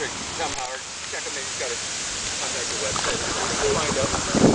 Here, come Howard. Check him. He's got a contact the website. We'll Find out.